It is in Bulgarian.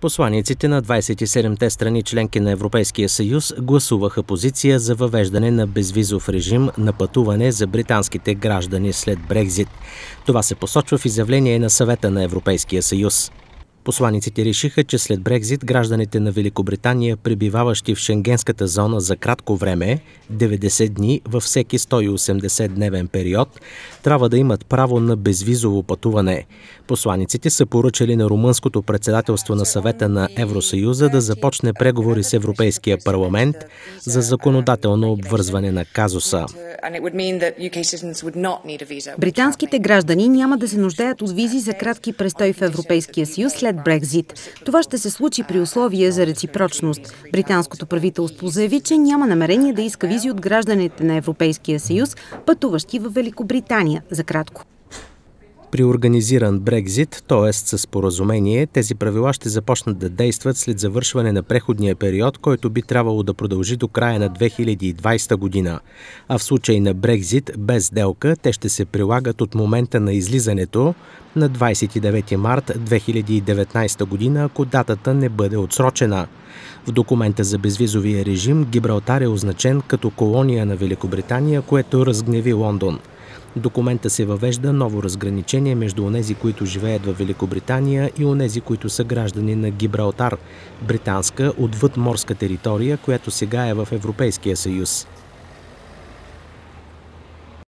Посланиците на 27-те страни членки на Европейския съюз гласуваха позиция за въвеждане на безвизов режим на пътуване за британските граждани след Брекзит. Това се посочва в изявление на съвета на Европейския съюз. Посланиците решиха, че след Брекзит гражданите на Великобритания, пребиваващи в Шенгенската зона за кратко време, 90 дни във всеки 180-дневен период, трябва да имат право на безвизово пътуване. Посланиците са поръчали на румънското председателство на съвета на Евросъюза да започне преговори с Европейския парламент за законодателно обвързване на казуса. Британските граждани няма да се нуждаят от визи за кратки престой в Европейския съюз след Брекзит. Това ще се случи при условие за реципрочност. Британското правителство заяви, че няма намерение да иска визи от гражданите на Европейския съюз, пътуващи в Великобритания за кратко. При организиран Брекзит, т.е. с споразумение, тези правила ще започнат да действат след завършване на преходния период, който би трябвало да продължи до края на 2020 година. А в случай на Брекзит без сделка, те ще се прилагат от момента на излизането на 29 март 2019 година, ако датата не бъде отсрочена. В документа за безвизовия режим Гибралтар е означен като колония на Великобритания, което разгневи Лондон – документа се въвежда ново разграничение между онези, които живеят в Великобритания и онези, които са граждани на Гибралтар, британска отвъд морска територия, която сега е в Европейския съюз.